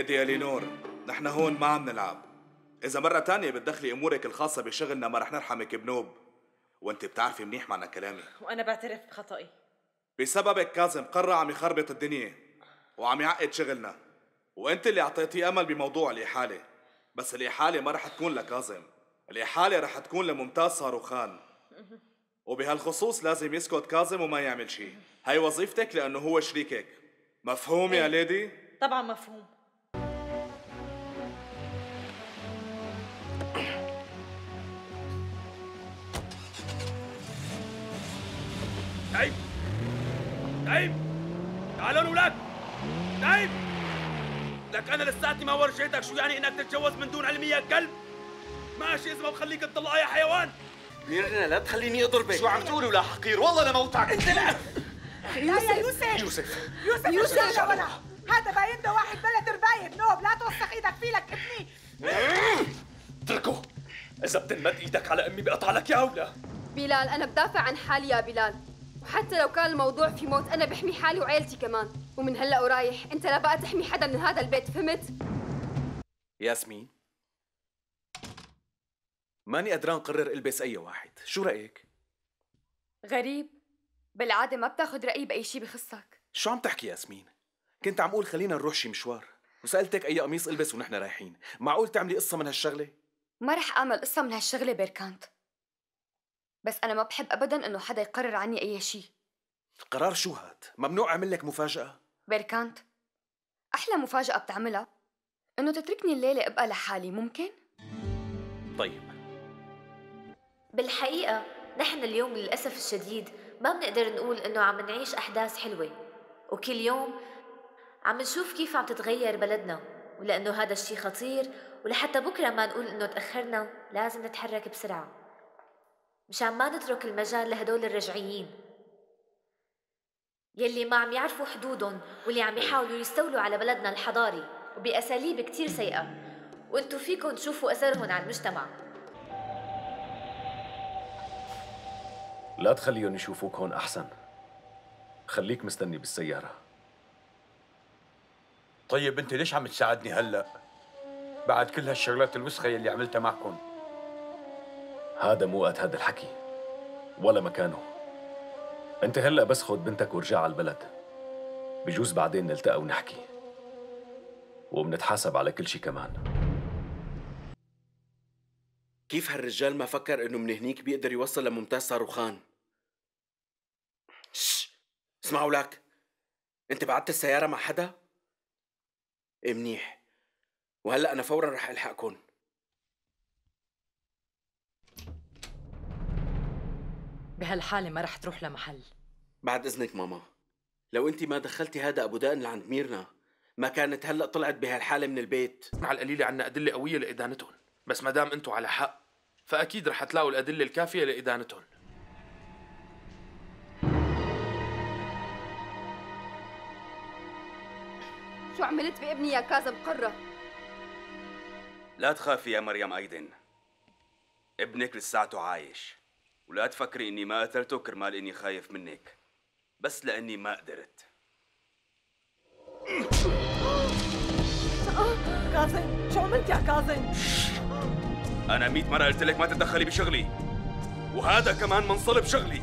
ليدي الينور نحن هون ما عم نلعب. إذا مرة تانية بتدخلي أمورك الخاصة بشغلنا ما رح نرحمك بنوب. وأنت بتعرفي منيح معنى كلامي. وأنا بعترف بخطئي بسببك كاظم قرر عم يخربط الدنيا وعم يعقد شغلنا. وأنت اللي أعطيتيه أمل بموضوع الإحالة. بس الإحالة ما رح تكون لكاظم. الإحالة رح تكون لممتاز صاروخان. وبهالخصوص لازم يسكت كاظم وما يعمل شيء. هاي وظيفتك لأنه هو شريكك. مفهوم يا إيه. ليدي؟ طبعا مفهوم. نايم نايم تعالوا الاولاد نايم لك أنا لساتني ما ورجيتك شو يعني إنك تتجوز من دون علمي يا كلب ماشي اذا ما بخليك تطلع يا حيوان. ميرنا لا تخليني أضربك. شو عم تقولوا لا حقير؟ والله لموتك أنت لا. يوسف. يوسف. يوسف يوسف. يا ولا هذا باين له واحد بلد رباية بنوب. لا توسخ إيدك فيه لك ابني. اتركه. إذا بتنمد إيدك على أمي بقطع لك يا ولا بلال أنا بدافع عن حالي يا بلال. وحتى لو كان الموضوع في موت أنا بحمي حالي وعيلتي كمان. ومن هلأ ورايح. أنت لا بقى تحمي حدا من هذا البيت فهمت؟ ياسمين ماني قدران قرر ألبس أي واحد. شو رأيك؟ غريب. بالعادة ما بتاخد رأيي بأي شي بخصك. شو عم تحكي ياسمين؟ كنت عم أقول خلينا نروح شي مشوار. وسألتك أي قميص ألبس ونحن رايحين. معقول تعملي قصة من هالشغلة؟ ما رح أعمل قصة من هالشغلة بيركانت. بس أنا ما بحب أبدا إنه حدا يقرر عني أي شي القرار شو هاد؟ ممنوع أعمل لك مفاجأة؟ بيركانت أحلى مفاجأة بتعملها إنه تتركني الليلة أبقى لحالي ممكن؟ طيب. بالحقيقة نحن اليوم للأسف الشديد ما بنقدر نقول إنه عم نعيش أحداث حلوة وكل يوم عم نشوف كيف عم تتغير بلدنا ولأنه هذا الشي خطير ولحتى بكرة ما نقول إنه تأخرنا لازم نتحرك بسرعة. مشان ما نترك المجال لهدول الرجعيين. يلي ما عم يعرفوا حدودهم واللي عم يحاولوا يستولوا على بلدنا الحضاري وبأساليب كتير سيئة. وانتو فيكم تشوفوا أثرهم على المجتمع. لا تخليهم يشوفوك هون أحسن. خليك مستني بالسيارة. طيب انت ليش عم تساعدني هلأ؟ بعد كل هالشغلات الوسخة يلي عملتها معكم. هذا مو وقت هذا الحكي ولا مكانه. أنت هلأ بس خد بنتك ورجع على البلد. بجوز بعدين نلتقى ونحكي. وبنتحاسب على كل شي كمان. كيف هالرجال ما فكر إنه من هنيك بيقدر يوصل لممتاز صاروخان؟ شش! اسمعوا لك. أنت بعت السيارة مع حدا؟ إيه منيح. وهلأ أنا فورا رح الحقكم بهالحالة ما رح تروح لمحل. بعد إذنك ماما. لو انت ما دخلتي هذا أبو دقن لعند ميرنا ما كانت هلأ طلعت بهالحالة من البيت. مع القليلة عنا أدلة قوية لإدانتهم بس ما دام أنتوا على حق فأكيد رح تلاقوا الأدلة الكافية لإدانتهم شو عملت بابني يا كاظم؟ قرة؟ لا تخافي يا مريم أيدن. ابنك لساته عايش. ولا تفكري إني ما قتلته كرمال إني خايف منك. بس لأني ما قدرت. كاظم شو عملت يا كاظم أنا ميت مرة قلت لك ما تتدخلي بشغلي. وهذا كمان منصلب شغلي.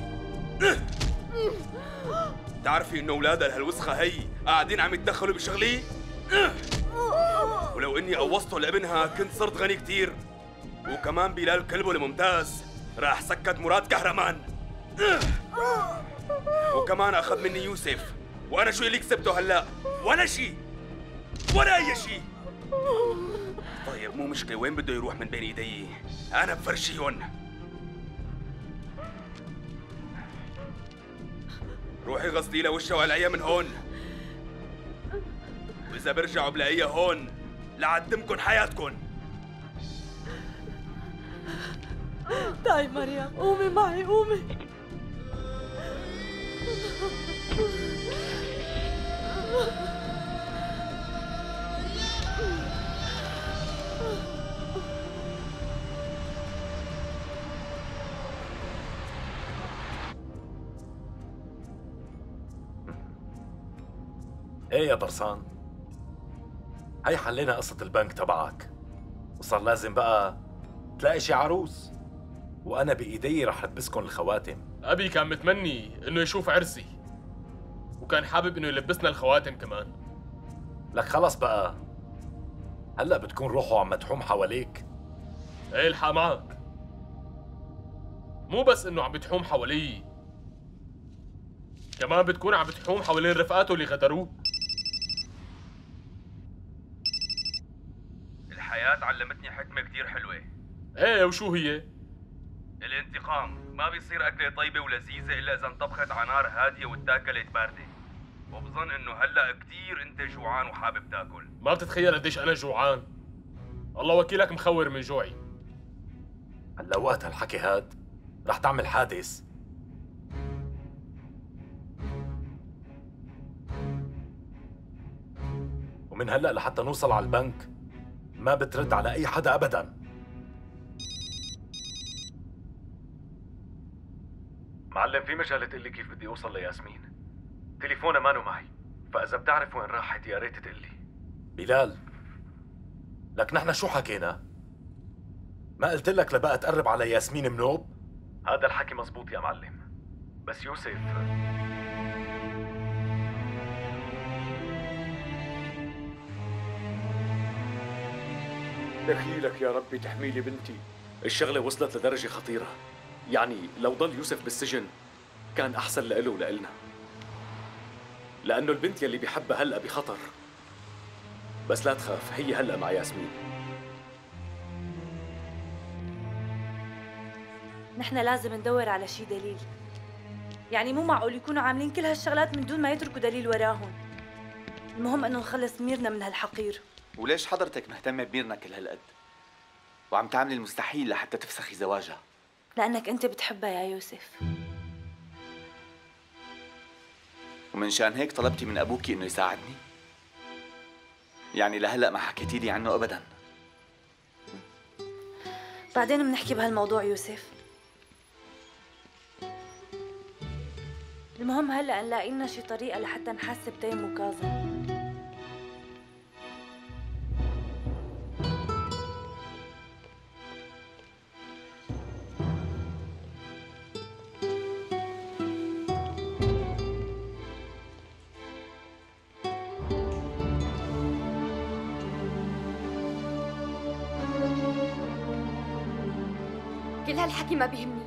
تعرفي إنه أولادها هالوسخة هي قاعدين عم يتدخلوا بشغلي؟ ولو إني قوصته لابنها كنت صرت غني كتير. وكمان بلال كلبه الممتاز. راح سكت مراد كهرمان. وكمان أخذ مني يوسف. وأنا شو اللي كسبته هلأ؟ ولا شي ولا أي شي طيب مو مشكلة. وين بده يروح من بين إيدي؟ أنا بفرجيهم روحي غسلي له وشه وقلعيها من هون. وإذا برجعوا بلاقيها هون. لعدمكن حياتكن. طيب مريم قومي معي قومي إيه يا برصان هي حلينا قصة البنك تبعك. وصار لازم بقى تلاقي شي عروس. وأنا بإيدي رح لبسكن الخواتم. أبي كان متمني إنه يشوف عرسي وكان حابب إنه يلبسنا الخواتم كمان. لك خلص بقى. هلأ بتكون روحه عم مدحوم حواليك. إيه الحق معك؟ مو بس إنه عم بتحوم حواليه كمان بتكون عم بتحوم حوالين رفقاته اللي غدروه. الحياة علمتني حكمة كتير حلوة. إيه وشو هي؟ الانتقام. ما بيصير أكلة طيبة ولذيذة إلا إذا انطبخت على نار هادية واتاكلت باردة. وبظن إنه هلأ كتير أنت جوعان وحابب تاكل. ما بتتخيل قديش أنا جوعان. الله وكيلك مخور من جوعي. هلأ وقت هالحكي هاد. رح تعمل حادث. ومن هلأ لحتى نوصل على البنك ما بترد على أي حدا ابدا. معلم في مجال تقلي كيف بدي أوصل لياسمين. تليفونها مانو معي فإذا بتعرف وين راحت يا ريت تقلي. بلال لك نحن شو حكينا؟ ما قلت لك لبقى تقرب على ياسمين منوب؟ هذا الحكي مزبوط يا معلم بس يوسف. دخيلك يا ربي تحميلي بنتي. الشغلة وصلت لدرجة خطيرة. يعني لو ضل يوسف بالسجن كان أحسن لإله ولإلنا. لأنه البنت يلي بيحبها هلأ بخطر. بس لا تخاف هي هلأ مع ياسمين. نحن لازم ندور على شي دليل. يعني مو معقول يكونوا عاملين كل هالشغلات من دون ما يتركوا دليل وراهم. المهم إنه نخلص ميرنا من هالحقير. وليش حضرتك مهتمة بميرنا كل هالقد؟ وعم تعملي المستحيل لحتى تفسخي زواجها. لأنك أنت بتحبها يا يوسف. ومن شان هيك طلبتي من أبوكي إنه يساعدني؟ يعني لهلأ ما حكيتي لي عنه أبداً. بعدين بنحكي بهالموضوع يوسف. المهم هلأ نلاقي لنا شي طريقة لحتى نحاسب تيم وكاظم كل هالحكي ما بيهمني؟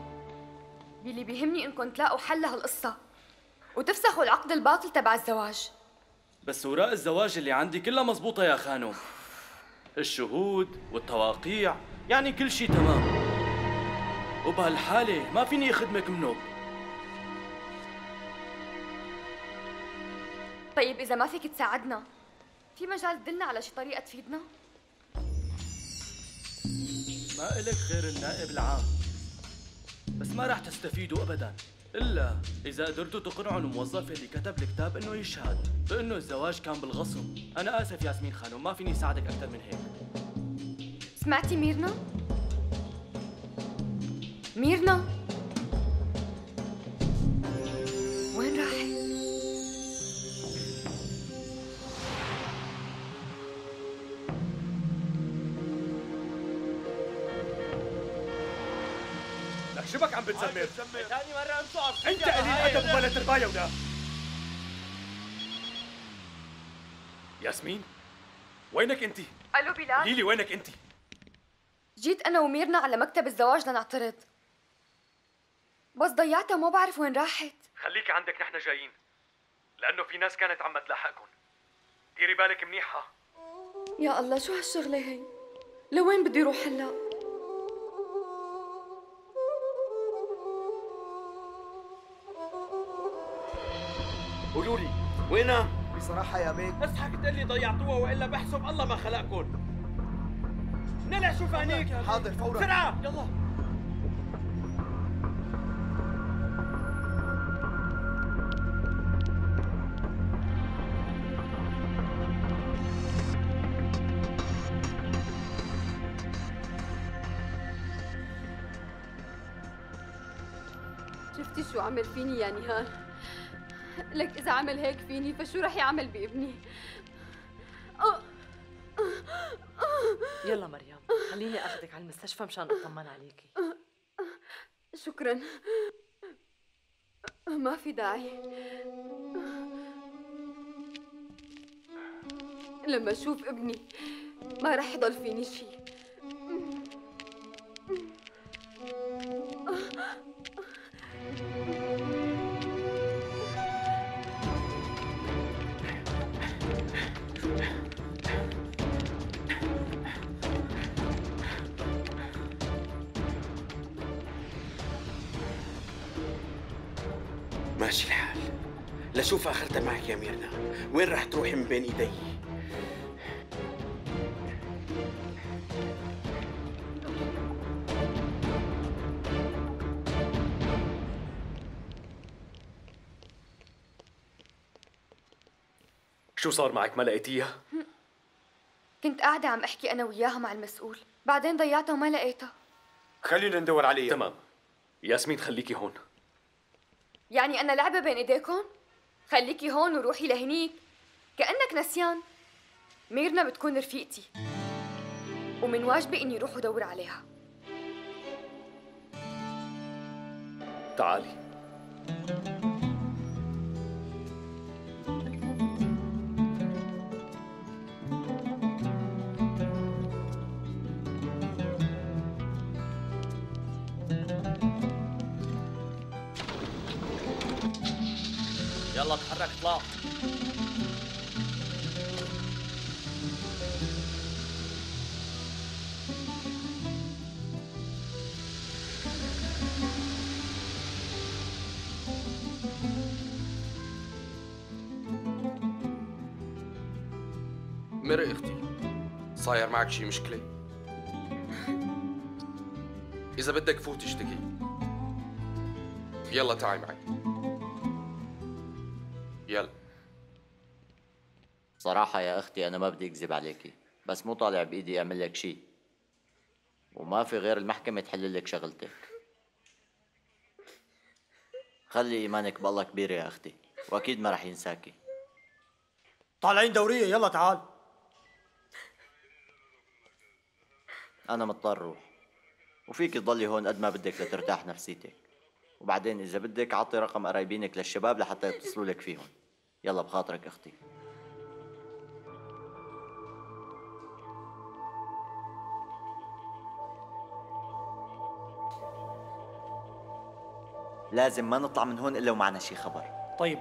يلي بيهمني انكم تلاقوا حل لهالقصة وتفسخوا العقد الباطل تبع الزواج. بس اوراق الزواج اللي عندي كلها مزبوطة يا خانم. الشهود والتواقيع يعني كل شيء تمام. وبهالحالة ما فيني أخدمك منوب طيب إذا ما فيك تساعدنا في مجال تدلنا على شي طريقة تفيدنا؟ ما إلك غير النائب العام. بس ما راح تستفيدوا ابدا. إلا إذا قدرتوا تقنعوا الموظف اللي كتب الكتاب إنه يشهد بإنه الزواج كان بالغصب. أنا آسف ياسمين خانم ما فيني ساعدك أكثر من هيك. سمعتي ميرنا؟ ميرنا؟ وين راحت؟ عم بتسمر. ثاني مرة انصعب أنت قليل ادب ولا ترباية ولا ياسمين وينك أنت؟ ألو بلال. قولي لي وينك أنت؟ جيت أنا وميرنا على مكتب الزواج لنعترض. بس ضيعتها وما بعرف وين راحت. خليكي عندك نحن جايين. لأنه في ناس كانت عم تلاحقكم ديري بالك منيحة. يا الله شو هالشغلة هي؟ لوين بدي روح هلا؟ قولوا لي وينها؟ بصراحة يا بيك بس حكيت لي ضيعتوها وإلا بحسب الله ما خلقكم نلع شوف عينيك حاضر فورا. بسرعة. يلا. شفتي شو عمل فيني يا نهار؟ لك إذا عمل هيك فيني فشو رح يعمل بإبني؟ يلا مريم خليني أخذك على المستشفى مشان أطمن عليكي. شكرا. ما في داعي. لما أشوف ابني ما رح يضل فيني شيء ماشي الحال. لشوف آخرتها معك يا ميرنا. وين رح تروحي من بين إيدي؟ شو صار معك ما لقيتيها؟ كنت قاعدة عم أحكي أنا وياها مع المسؤول. بعدين ضيعتها وما لقيتها. خلينا ندور عليها. تمام. ياسمين خليكي هون. يعني أنا لعبة بين إيديكم؟ خليكي هون وروحي لهنيك. كأنك نسيان. ميرنا بتكون رفيقتي. ومن واجبي إني روح أدور عليها. تعالي. يلا تحرك اطلع مرق أختي. صاير معك شي مشكلة؟ إذا بدك فوت اشتكي. يلا تعي معي. صراحة يا أختي أنا ما بدي أكذب عليكي بس مو طالع بإيدي أعمل لك شيء وما في غير المحكمة تحل لك شغلتك. خلي إيمانك بالله كبير يا أختي وأكيد ما رح ينساكي طالعين دورية يلا تعال. أنا مضطر روح وفيك تضلي هون قد ما بدك لترتاح نفسيتك. وبعدين إذا بدك عطي رقم قرايبينك للشباب لحتى يتصلوا لك فيهم. يلا بخاطرك أختي. لازم ما نطلع من هون إلا ومعنا شي خبر. طيب.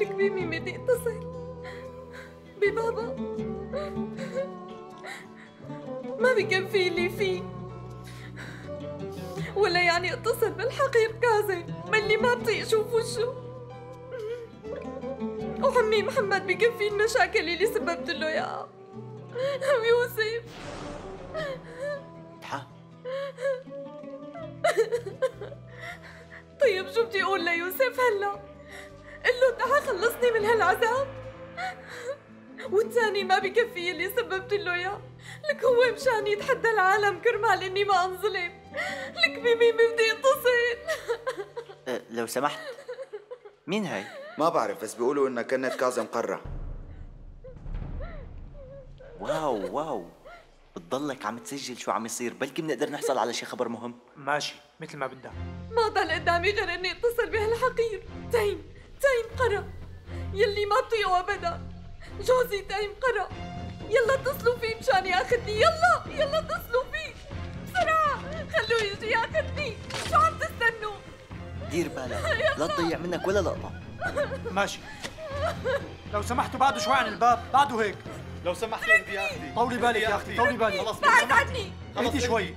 لك بمين بدي اتصل ببابا. ما بكفي اللي فيه. ولا يعني اتصل بالحقير كاظم من اللي ما بطيق أشوف وشه وعمي محمد بكفي المشاكل اللي سببت له اياها ويوسف أقول ليوسف هلا؟ قل له تعال خلصني من هالعذاب. والتاني ما بكفي اللي سببت له إياه. لك هو مشان يتحدى العالم كرمال إني ما أنظلم. لك بمين بدي أتصل. أه لو سمحت. مين هاي؟ ما بعرف بس بيقولوا إنها كانت كاظم قرة. واو واو. بتضلك عم تسجل شو عم يصير. بلكي بنقدر نحصل على شي خبر مهم. ماشي مثل ما بدها ما ضل قدامي غير إني أتصل بهالحقير تيم تيم قرة. يلي ما بطيقه ابدا. جوزي تيم قرة. يلا اتصلوا فيه مشان ياخذني. يلا يلا اتصلوا فيه. بسرعة. خلوه يجي ياخذني. شو عم تستنوا؟ دير بالك. لا تضيع منك ولا لقطة. ماشي. لو سمحتوا بعدوا شوي عن الباب. بعدوا هيك. لو سمحت اهدي يا أختي طولي بالك يا أختي طولي بالك. خلص بعد عني اهدي شوي.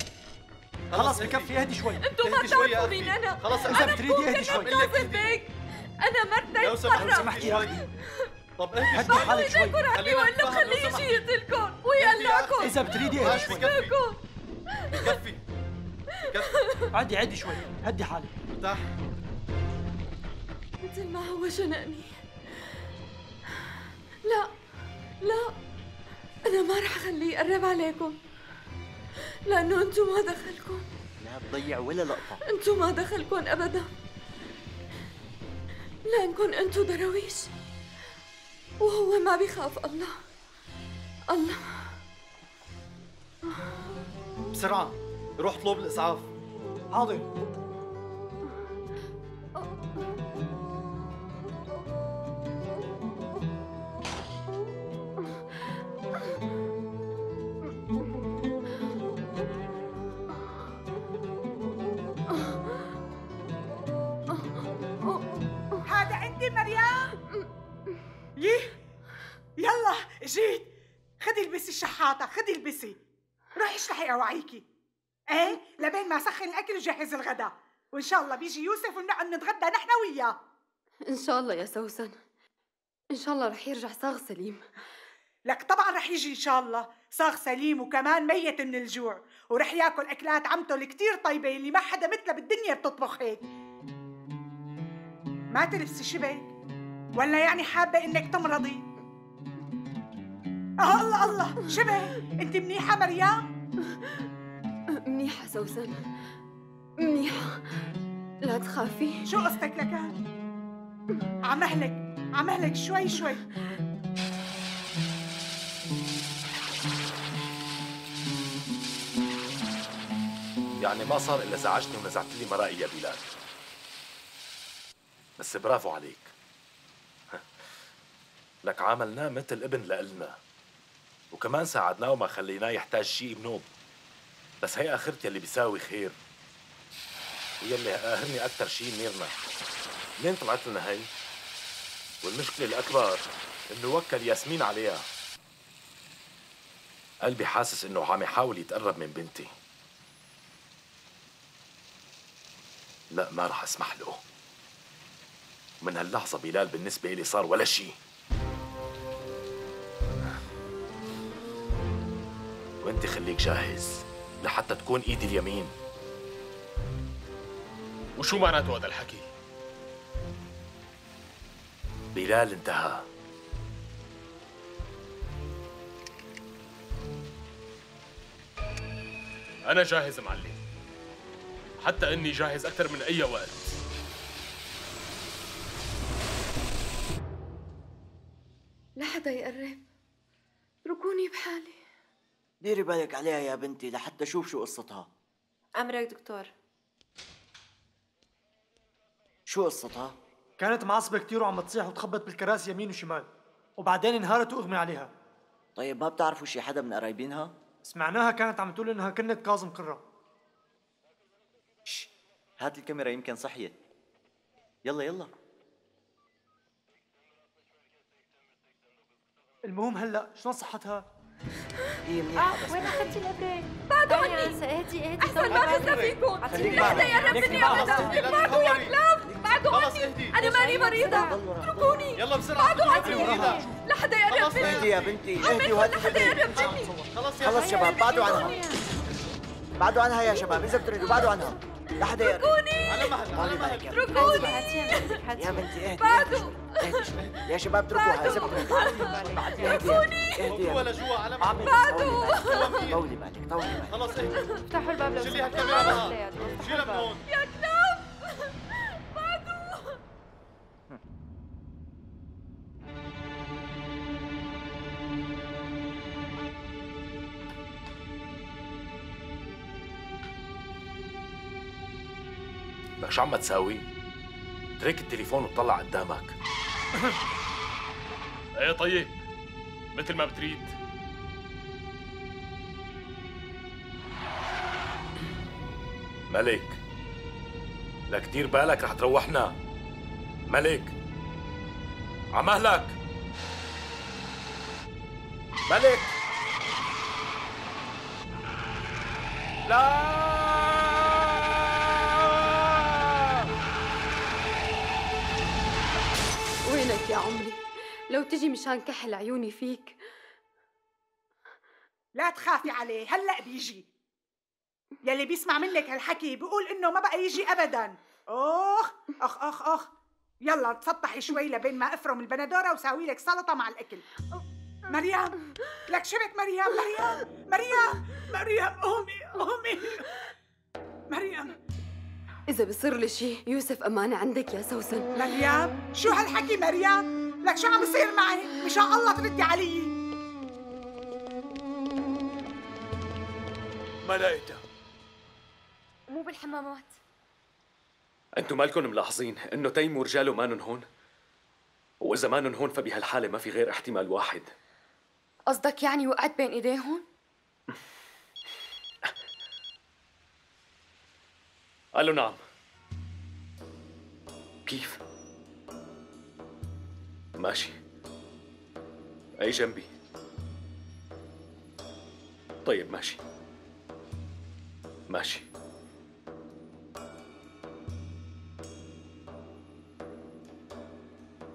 خلص بكفي اهدي شوي. أنتوا ما بتعرفوا مين أنا. خلص أنا اذا بتريدي اهدي شوي. كاظم بيك أنا مرتي لو سمحت- لو سمحتي أختي. طب هدي حالك شوي. وقال له خليه يجي يقتلكم؟ ويقلعكم إذا بتريدي اهدي. شوي. بكفي بكفي عدي عدي شوي. هدي حالك. ارتاح. مثل ما هو شنقني لا لا أنا ما رح أخليه يقرب عليكم. لأنه أنتم ما دخلكم. لا تضيع ولا لقطة. أنتم ما دخلكم أبدا. لأنكم أنتم درويش. وهو ما بيخاف الله. الله. بسرعة. روح اطلب الإسعاف. حاضر. انت مريم؟ يي يلا جيت. خدي البسي الشحاطة خدي البسي. روحي اشلحي أواعيكي. إيه لبين ما سخن الأكل وجهز الغداء. وإن شاء الله بيجي يوسف ونقعد نتغدى نحن وياه. إن شاء الله يا سوسن. إن شاء الله رح يرجع صاغ سليم. لك طبعا رح يجي إن شاء الله. صاغ سليم وكمان ميت من الجوع. ورح ياكل أكلات عمته الكتير طيبة اللي ما حدا مثلها بالدنيا بتطبخ هيك. ما تلبسي شبك ولا يعني حابة إنك تمرضي؟ آه الله الله. شبه أنت منيحة مريم؟ منيحة سوسن. منيحة. لا تخافي. شو قصتك لكان عمهلك عمهلك شوي شوي. يعني ما صار إلا زعجتني ونزعت لي مرائي يا بلال. بس برافو عليك. لك عاملناه مثل ابن لإلنا. وكمان ساعدناه وما خليناه يحتاج شيء بنوب بس هي اخرتي اللي بيساوي خير. ويلي قاهرني أكثر شيء ميرنا منين طلعت لنا هي؟ والمشكلة الأكبر إنه وكل ياسمين عليها. قلبي حاسس إنه عم يحاول يتقرب من بنتي. لا ما رح أسمح له. من هاللحظة بلال بالنسبة لي صار ولا شيء وأنت خليك جاهز لحتى تكون إيدي اليمين. وشو معناته هذا الحكي؟ بلال انتهى. أنا جاهز معلم. حتى إني جاهز أكثر من أي وقت. ديري بالك عليها يا بنتي لحتى شوف شو قصتها أمرك دكتور شو قصتها؟ كانت معصبة كتير وعم تصيح وتخبط بالكراسي يمين وشمال وبعدين انهارت وأغمي عليها طيب ما بتعرفوا شي حدا من قرايبينها؟ سمعناها كانت عم تقول إنها كنت كاظم قرة هات الكاميرا يمكن صحيت يلا يلا المهم هلأ شلون صحتها؟ بس وين الإبرة؟ بعدوا أحسن ما فزنا فيكم خليك لا حدا معنا. يقرب مني معنا. ابدا بعدوا يا كلاب بعدوا عني أنا ماني مريضة. اتركوني. يلا بسرعة بعدوا عني ادخلوا وراها. لا حدا يقرب مني. أهدي يا بنتي. أهدي. يقرب مني. خلص شباب بعدوا عنها. بعدوا عنها يا شباب إذا بتريدوا بعدوا عنها. لا حدا يقرب. اتركوني. على مهلك اتركوني. يا بنتي اهدي بعدوا اهدي شوي يا شباب اتركوها. اهدي اهدي ولا جوا على بعدوا. طولي بالك طولي بالك خلص اهدي افتحوا الباب لو شيلي. هالكاميرا شيلها من. هون يا كلاب بعدوا لك شو عم تساوي؟ اترك التليفون وطلع قدامك. إيه طيب مثل ما بتريد. ملك لك دير بالك رح تروحنا. ملك عمهلك ملك. لا! يا عمري. لو تجي مشان كحل عيوني فيك. لا تخافي عليه هلأ بيجي. يلي بيسمع منك هالحكي بيقول إنه ما بقى يجي ابدا. اخ أخ أخ أخ. يلا تسطحي شوي لبين ما أفرم البندورة وساوي لك سلطة مع الأكل. مريم لك شبك مريم مريم مريم مريم قومي قومي مريم. إذا بصير لي شيء يوسف أمانة عندك يا سوسن مريم شو هالحكي مريم؟ لك شو عم بصير معي؟ مشان الله تردي علي ما لقيتها مو بالحمامات أنتم مالكم ملاحظين إنه تيم ورجاله مانن هون؟ وإذا مانن هون فبهالحالة ما في غير احتمال واحد قصدك يعني وقعت بين ايديهم؟ قال له نعم كيف؟ ماشي أي جنبي طيب ماشي ماشي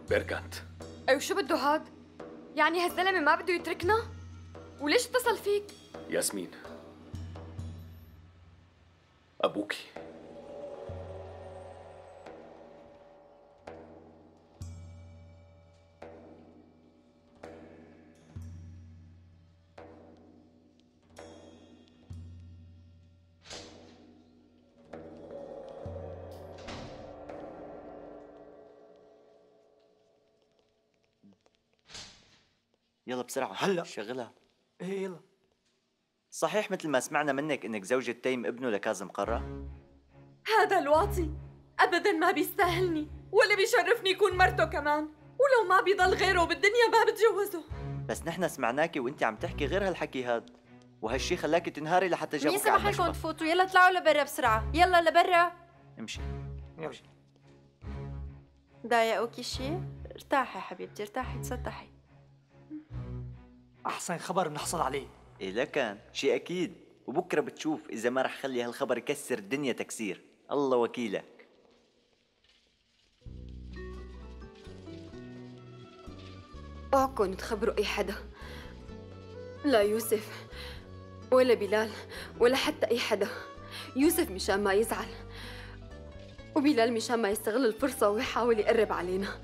بيركانت اي وشو بده هاد؟ يعني هالزلمة ما بده يتركنا؟ وليش اتصل فيك؟ ياسمين أبوكي يلا بسرعة هلأ. شغلها. إيه يلا. صحيح مثل ما سمعنا منك إنك زوجة تيم ابنه لكاظم قرة؟ هذا الواطي ابدا ما بيستاهلني ولا بيشرفني يكون مرته كمان. ولو ما بيضل غيره بالدنيا ما بتجوزه. بس نحن سمعناكي وانت عم تحكي غير هالحكي هاد. وهالشي خلاكي تنهاري لحتى مين جابوك على سمح لكم المشفى تفوتوا؟ يلا اطلعوا لبرا بسرعة. يلا لبرا. امشي. امشي ضايقوكي شي؟ ارتاحي حبيبتي ارتاحي تسطحي أحسن خبر بنحصل عليه. إيه لكن شي أكيد. وبكرة بتشوف إذا ما رح خلي هالخبر يكسر الدنيا تكسير. الله وكيلك. اوعكم تخبروا أي حدا. لا يوسف ولا بلال ولا حتى أي حدا. يوسف مشان ما يزعل وبلال مشان ما يستغل الفرصة ويحاول يقرب علينا.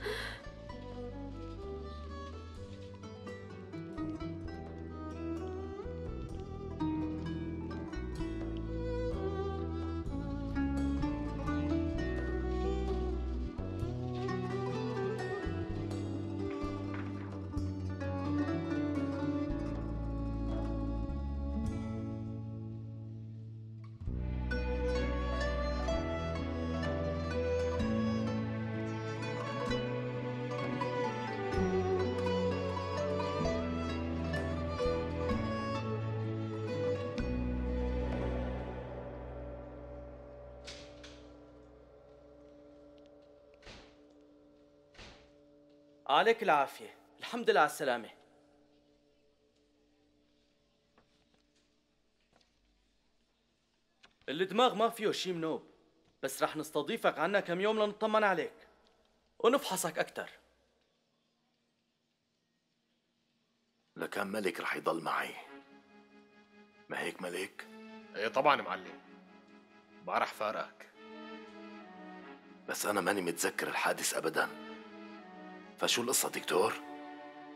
عليك العافية. الحمد لله على السلامة. الدماغ ما فيه شي منوب بس رح نستضيفك عنا كم يوم لنطمن عليك. ونفحصك أكتر. لكان ملك رح يضل معي. ما هيك ملك؟ إيه طبعا معلم. ما رح فارقك. بس أنا ماني متذكر الحادث أبدا. فشو القصة دكتور؟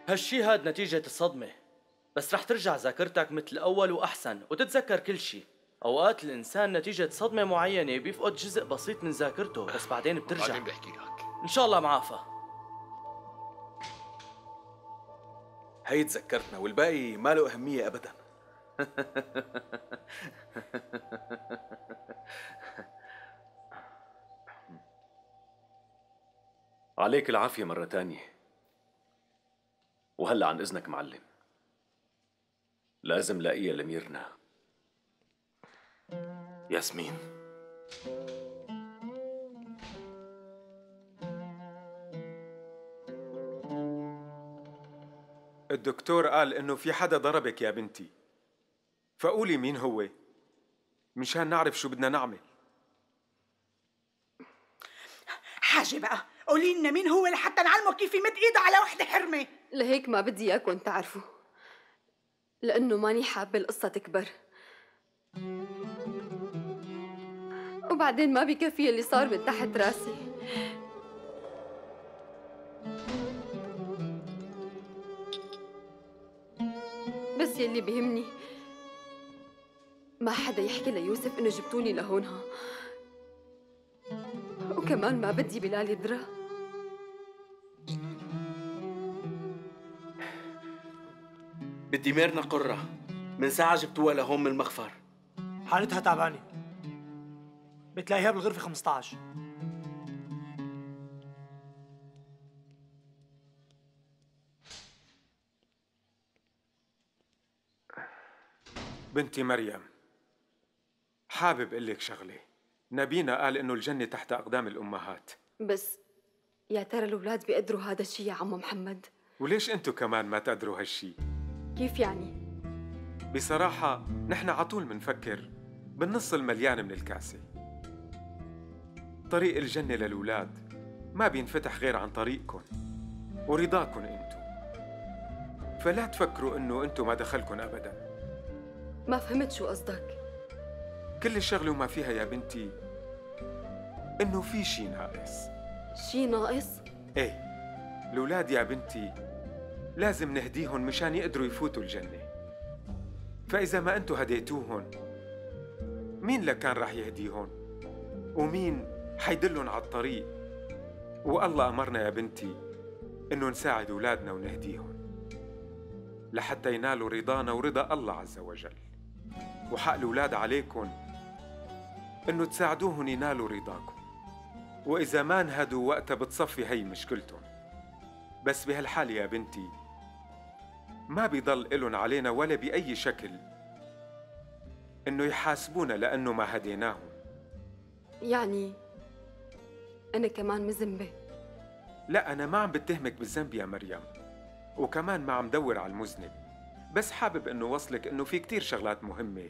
هالشي هاد نتيجة الصدمة. بس رح ترجع ذاكرتك مثل أول وأحسن وتتذكر كل شي. أوقات الإنسان نتيجة صدمة معينة بيفقد جزء بسيط من ذاكرته بس بعدين بترجع. بعدين بحكي لك. إن شاء الله معافى. هي تذكرتنا والباقي ما له أهمية أبدا. عليك العافية مرة تانية. وهلا عن إذنك معلم. لازم لاقيها لميرنا ياسمين. الدكتور قال إنه في حدا ضربك يا بنتي. فقولي مين هو. مشان نعرف شو بدنا نعمل. حاجة بقى. قولي لنا مين هو لحتى نعلمه كيف يمد إيده على وحدة حرمة؟ لهيك ما بدي إياكم تعرفوا لأنه ماني حابة القصة تكبر. وبعدين ما بكفي اللي صار من تحت راسي. بس يلي بيهمني ما حدا يحكي ليوسف إنه جبتوني لهون ها. وكمان ما بدي بلال يدرى. بدي ميرنا قرة من ساعة جبتوها لهون من المخفر حالتها تعبانة. بتلاقيها بالغرفة 15 بنتي مريم حابب أقول لك شغلة. نبينا قال إنه الجنة تحت أقدام الأمهات. بس يا ترى الأولاد بيقدروا هذا الشيء يا عمو محمد؟ وليش انتو كمان ما تقدروا هالشي؟ كيف يعني؟ بصراحة نحن عطول منفكر بالنص المليان من الكاسة. طريق الجنة للأولاد ما بينفتح غير عن طريقكم ورضاكم أنتو. فلا تفكروا إنه أنتو ما دخلكم ابدا. ما فهمت شو قصدك. كل الشغله وما فيها يا بنتي إنه في شي ناقص. شي ناقص؟ إيه الأولاد يا بنتي لازم نهديهم مشان يقدروا يفوتوا الجنة فإذا ما أنتوا هديتوهم مين لك كان رح يهديهم؟ ومين حيدلهم على الطريق؟ والله أمرنا يا بنتي إنه نساعد أولادنا ونهديهم لحتى ينالوا رضانا ورضا الله عز وجل وحق الأولاد عليكم إنه تساعدوهم ينالوا رضاكم وإذا ما انهدوا وقتها بتصفي هي مشكلتهم بس بهالحالة يا بنتي ما بيضل إلن علينا ولا بأي شكل. إنه يحاسبونا لأنه ما هديناهم. يعني أنا كمان مذنبة؟ لا أنا ما عم بتهمك بالذنب يا مريم وكمان ما عم دور على المذنب. بس حابب إنه وصلك إنه في كتير شغلات مهمة.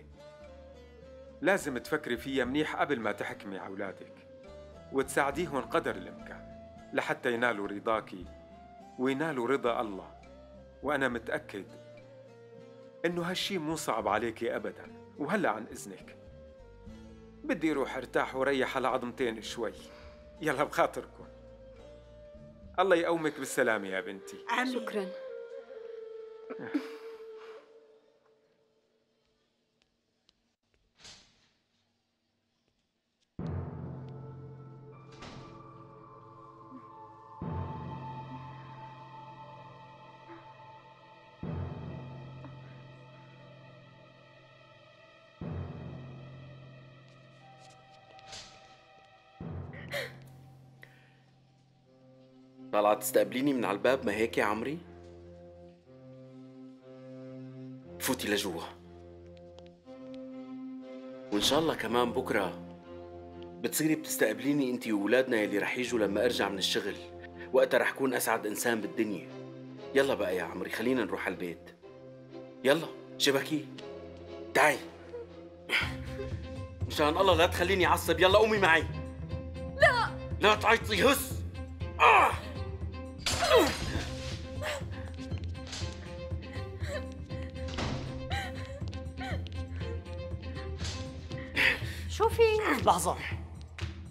لازم تفكري فيها منيح قبل ما تحكمي على أولادك وتساعديهم قدر الإمكان لحتى ينالوا رضاكي وينالوا رضا الله. وأنا متأكد إنه هالشي مو صعب عليكي أبدا وهلأ عن إذنك. بدي روح أرتاح وريح على عظمتين شوي. يلا بخاطركم. الله يقومك بالسلامة يا بنتي. شكرا. طالعة تستقبليني من على الباب ما هيك يا عمري؟ فوتي لجوا. وإن شاء الله كمان بكرة بتصيري بتستقبليني أنت وولادنا يلي رح يجوا لما أرجع من الشغل. وقتها رح كون أسعد إنسان بالدنيا. يلا بقى يا عمري خلينا نروح على البيت. يلا شبكي. تعي. مشان الله لا تخليني أعصب. يلا قومي معي. لا. لا تعيطي هس. آه. شو في؟ لحظة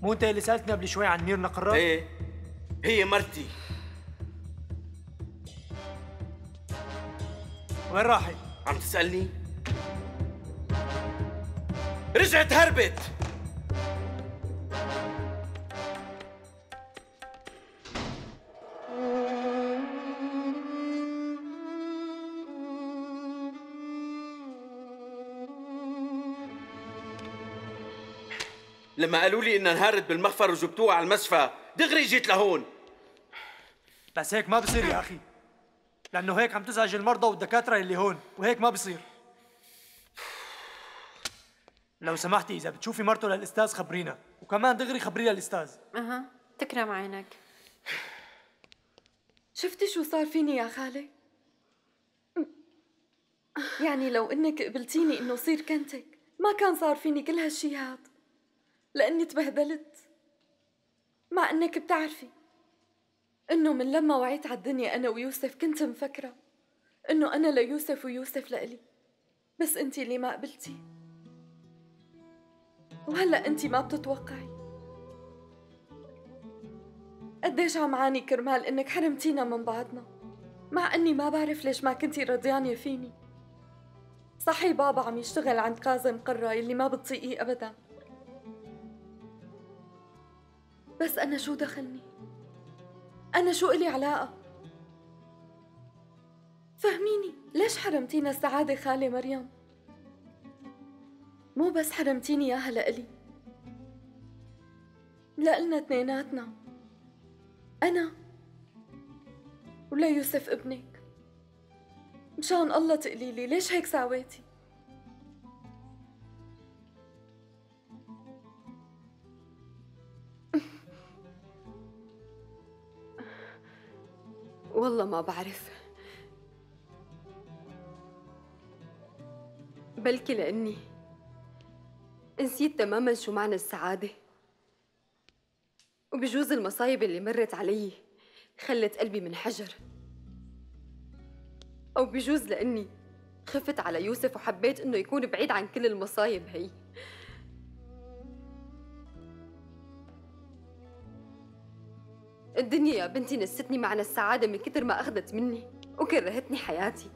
مو انت اللي سألتني قبل شوي عن ميرنا قرار؟ إيه هي مرتي وين راحت؟ عم تسألني؟ رجعت هربت لما قالوا لي انها انهارت بالمخفر وجبتوها على المشفى دغري جيت لهون. بس هيك ما بصير يا أخي. لأنه هيك عم تزعج المرضى والدكاترة اللي هون وهيك ما بصير. لو سمحتي إذا بتشوفي مرته للأستاذ خبرينا. وكمان دغري خبريها الأستاذ أها تكرم عينك. شفتي شو صار فيني يا خالة؟ يعني لو إنك قبلتيني إنه صير كنتك ما كان صار فيني كل هالشي هاد لأني تبهدلت. مع إنك بتعرفي إنه من لما وعيت على الدنيا أنا ويوسف كنت مفكرة إنه أنا ليوسف ويوسف لإلي بس انتي اللي ما قبلتي. وهلأ انتي ما بتتوقعي. قديش عم عاني كرمال إنك حرمتينا من بعضنا. مع إني ما بعرف ليش ما كنتي رضيانة فيني. صحي بابا عم يشتغل عند كاظم قرة اللي ما بتطيقيه ابدا. بس أنا شو دخلني؟ أنا شو إلي علاقة؟ فهميني ليش حرمتينا السعادة خالة مريم؟ مو بس حرمتيني إياها لإلي لإلنا اثنيناتنا أنا ولا يوسف ابنك. مشان الله تقلي لي ليش هيك ساويتي؟ والله ما بعرف. بلكي لأني نسيت تماما شو معنى السعادة. وبجوز المصايب اللي مرت علي خلت قلبي من حجر أو بجوز لأني خفت على يوسف وحبيت إنه يكون بعيد عن كل المصايب هي. الدنيا يا بنتي نستني معنى السعادة من كتر ما أخذت مني وكرهتني حياتي.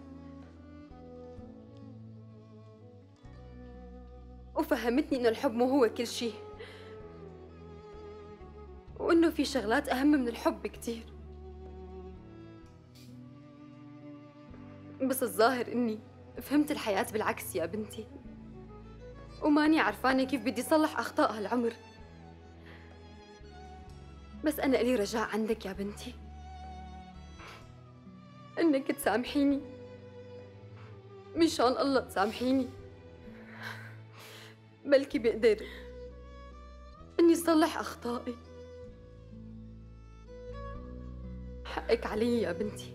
وفهمتني إنه الحب مو هو كل شي وإنه في شغلات أهم من الحب كتير بس الظاهر إني فهمت الحياة بالعكس يا بنتي. وماني عرفانة كيف بدي صلح أخطاء هالعمر. بس أنا إلي رجاء عندك يا بنتي. إنك تسامحيني. مشان الله تسامحيني. بلكي بقدر إني صلح أخطائي. حقك علي يا بنتي.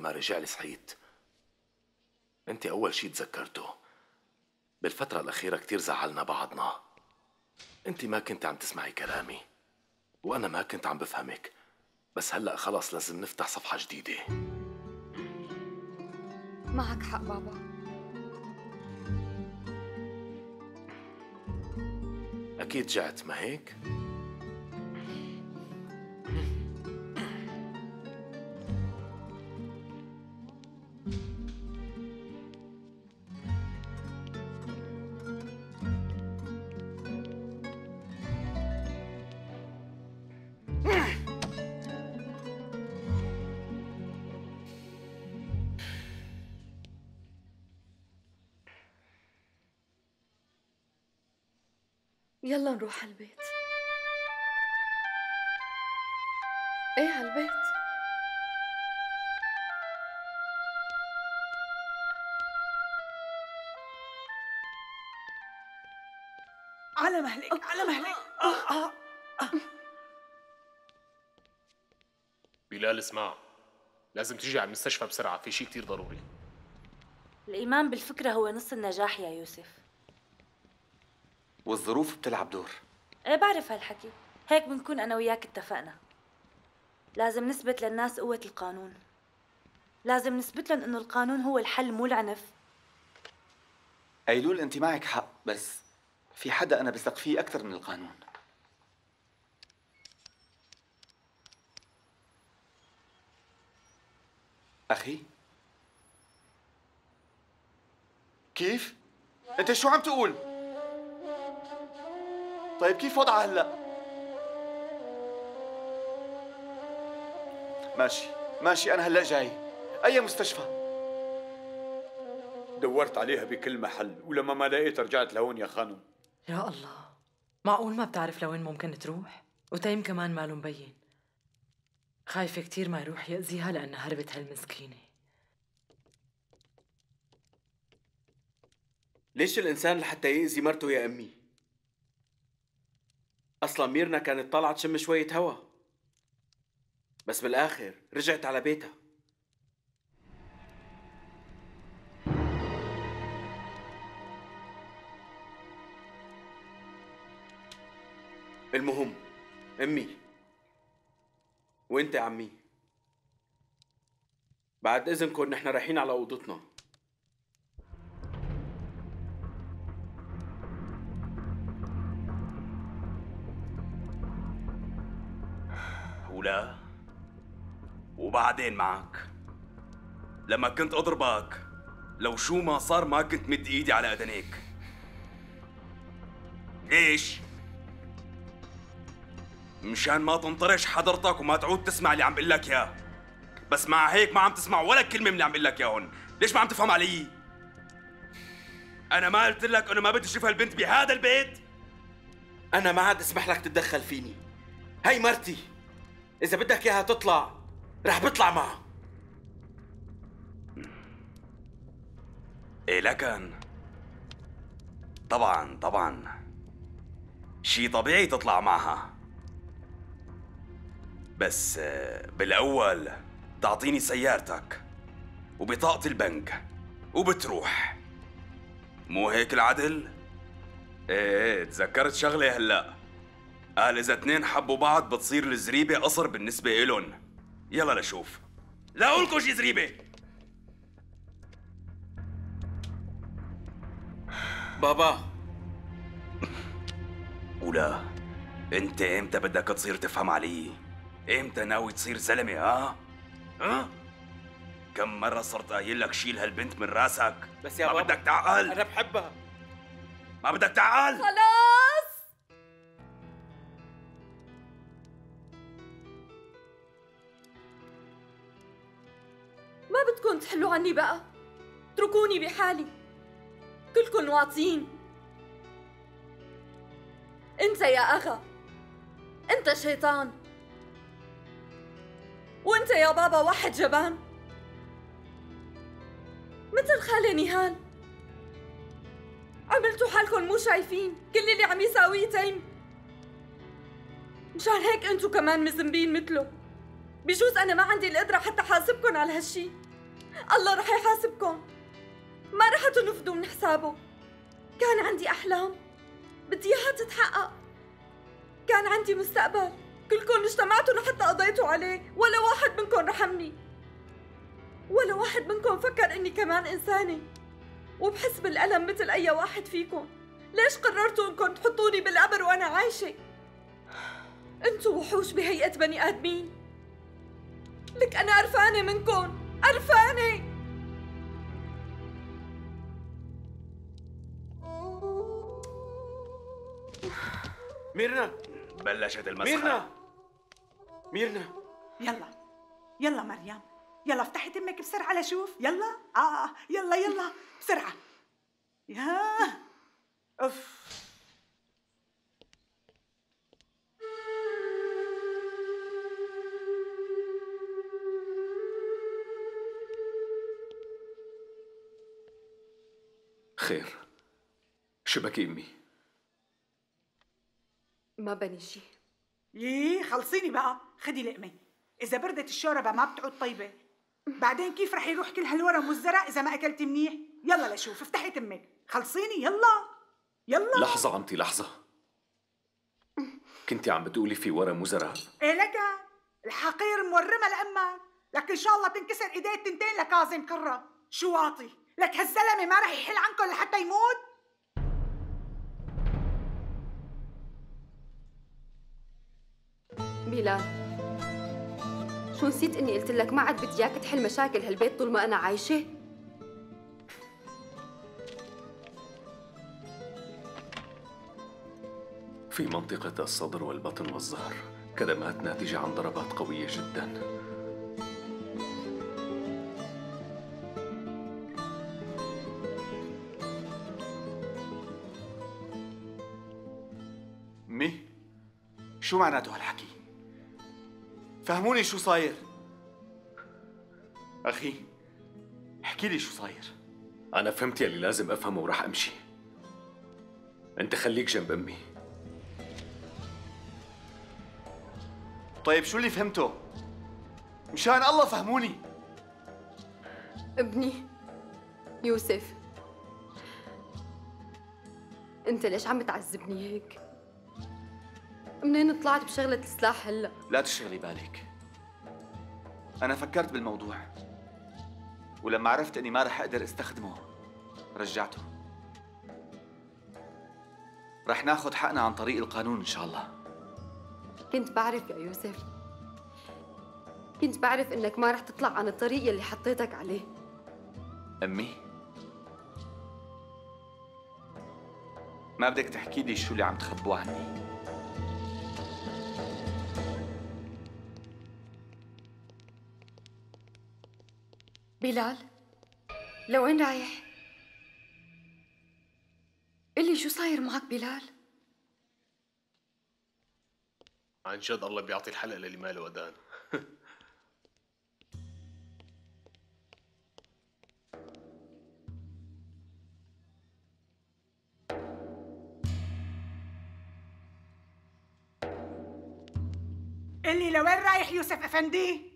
ما رجع لي صحيت أنت أول شيء تذكرته. بالفترة الأخيرة كتير زعلنا بعضنا. أنت ما كنت عم تسمعي كلامي وأنا ما كنت عم بفهمك. بس هلأ خلص لازم نفتح صفحة جديدة. معك حق بابا. أكيد جعت ما هيك؟ يلا نروح على البيت. إيه على البيت؟ على مهلك على مهلك. آه آه. بلال اسمع. لازم تيجي على المستشفى بسرعة في شيء كتير ضروري. الإيمان بالفكرة هو نص النجاح يا يوسف. والظروف بتلعب دور. إيه بعرف هالحكي. هيك بنكون أنا وياك اتفقنا. لازم نثبت للناس قوة القانون. لازم نثبت لهم إنه القانون هو الحل مو العنف. أيلول أنت معك حق بس في حدا أنا بثق فيه أكثر من القانون. أخي؟ كيف؟ أنت شو عم تقول؟ طيب كيف وضعها هلا؟ ماشي ماشي أنا هلا جاي. أي مستشفى؟ دورت عليها بكل محل ولما ما لقيتها رجعت لهون يا خانم. يا الله معقول ما بتعرف لوين ممكن تروح؟ وتيم كمان ماله مبين. خايفة كتير ما يروح يأذيها لأنها هربت هالمسكينة. ليش الإنسان لحتى يأذي مرته يا أمي؟ أصلا ميرنا كانت طالعة تشم شوية هوا. بس بالآخر رجعت على بيتها. المهم أمي. وأنت يا عمي. بعد إذنكم نحن رايحين على أوضتنا. ولا وبعدين معك. لما كنت أضربك لو شو ما صار ما كنت مد إيدي على أذنيك. ليش؟ مشان ما تنطرش حضرتك وما تعود تسمع اللي عم بقول لك إياه. بس مع هيك ما عم تسمع ولا كلمة من اللي عم بقول لك اياهم ليش ما عم تفهم علي؟ أنا ما قلت لك إنه ما بدي أشوف هالبنت بهذا البيت. أنا ما عاد أسمح لك تتدخل فيني. هي مرتي. إذا بدك إياها تطلع رح بطلع معها. إيه لكن طبعا طبعا. شي طبيعي تطلع معها. بس بالأول تعطيني سيارتك وبطاقة البنك وبتروح. مو هيك العدل؟ إيه تذكرت شغلة هلأ. قال إذا اتنين حبوا بعض بتصير الزريبة قصر بالنسبة إلن يلا لشوف لا أقولكوا شي زريبة بابا ولا أنت إمتى بدك تصير تفهم علي؟ إمتى ناوي تصير زلمة ها؟ ها؟ كم مرة صرت قايل لك شيل هالبنت من راسك؟ بس يا ما بابا بدك تعقل؟ أنا بحبها ما بدك تعقل؟ خلاص تحلوا عني بقى. اتركوني بحالي. كلكم واطيين. انت يا أغا. انت شيطان. وانت يا بابا واحد جبان. مثل خالي نهال. عملتوا حالكم مو شايفين. كل اللي عم يساويه تيم. مشان هيك انتو كمان مذنبين مثله. بجوز أنا ما عندي القدرة حتى حاسبكم على هالشي. الله رح يحاسبكم. ما رح تنفذوا من حسابه. كان عندي أحلام. بدي إياها تتحقق. كان عندي مستقبل. كلكم اجتمعتوا لحتى قضيتوا عليه. ولا واحد منكم رحمني. ولا واحد منكم فكر إني كمان إنسانة. وبحس بالألم مثل أي واحد فيكم. ليش قررتوا إنكم تحطوني بالقبر وأنا عايشة؟ أنتوا وحوش بهيئة بني آدمين. لك أنا قرفانة منكم. قرفانة ميرنا. بلشت المسخرة. ميرنا. ميرنا. يلا. يلا مريم. يلا افتحي تمك بسرعة لشوف يلا. آه آه، يلا يلا. بسرعة. يا. أوف. خير شبكي أمي؟ ما بني شي يي خلصيني بقى. خدي لقمة. إذا بردت الشوربة ما بتعود طيبة. بعدين كيف رح يروح كل هالورم والزرع إذا ما أكلتي منيح؟ يلا لشوف افتحي تمك. خلصيني يلا. يلا. لحظة عمتي لحظة. كنتي عم بتقولي في ورم وزرع. إيه لك؟ الحقير مورمة لأمك. لك إن شاء الله تنكسر إيديه التنتين لكاظم كرة شو واطي؟ لك هالزلمة ما رح يحل عنكم لحتى يموت. بلال شو نسيت إني قلت لك ما عاد بدي إياك تحل مشاكل هالبيت طول ما أنا عايشة؟ في منطقة الصدر والبطن والظهر كدمات ناتجة عن ضربات قوية جدا. شو معناته هالحكي؟ فهموني شو صاير. أخي احكي لي شو صاير. أنا فهمت يلي لازم أفهمه وراح أمشي. أنت خليك جنب أمي. طيب شو اللي فهمته؟ مشان الله فهموني. ابني يوسف أنت ليش عم بتعذبني هيك؟ منين طلعت بشغلة السلاح هلا؟ لا تشغلي بالك. أنا فكرت بالموضوع. ولما عرفت إني ما رح أقدر أستخدمه رجعته. رح ناخذ حقنا عن طريق القانون إن شاء الله. كنت بعرف يا يوسف. كنت بعرف إنك ما رح تطلع عن الطريق يلي حطيتك عليه. أمي؟ ما بدك تحكي لي شو اللي عم تخبوه عني بلال لوين رايح؟ قلي شو صاير معك بلال؟ عن جد الله بيعطي الحلقة للي ما له ودان قلي لوين رايح يوسف أفندي؟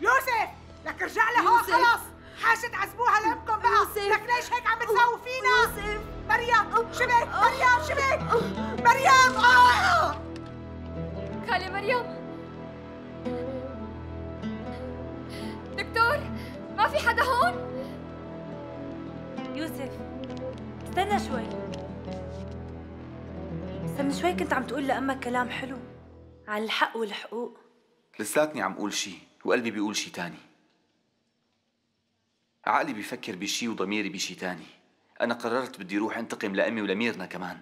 يوسف لك ارجع لهون خلص حاجة تعذبوها لامكم بقى. لك ليش هيك عم تساوي فينا؟ يوسف مريم شبك مريم شبك مريم آه! خالة مريم. دكتور ما في حدا هون؟ يوسف استنى شوي. بس من شوي كنت عم تقول لأمك كلام حلو. عن الحق والحقوق. لساتني عم قول شي وقلبي بيقول شي تاني. عقلي بيفكر بشي وضميري بشي تاني. أنا قررت بدي روح انتقم لأمي ولميرنا كمان.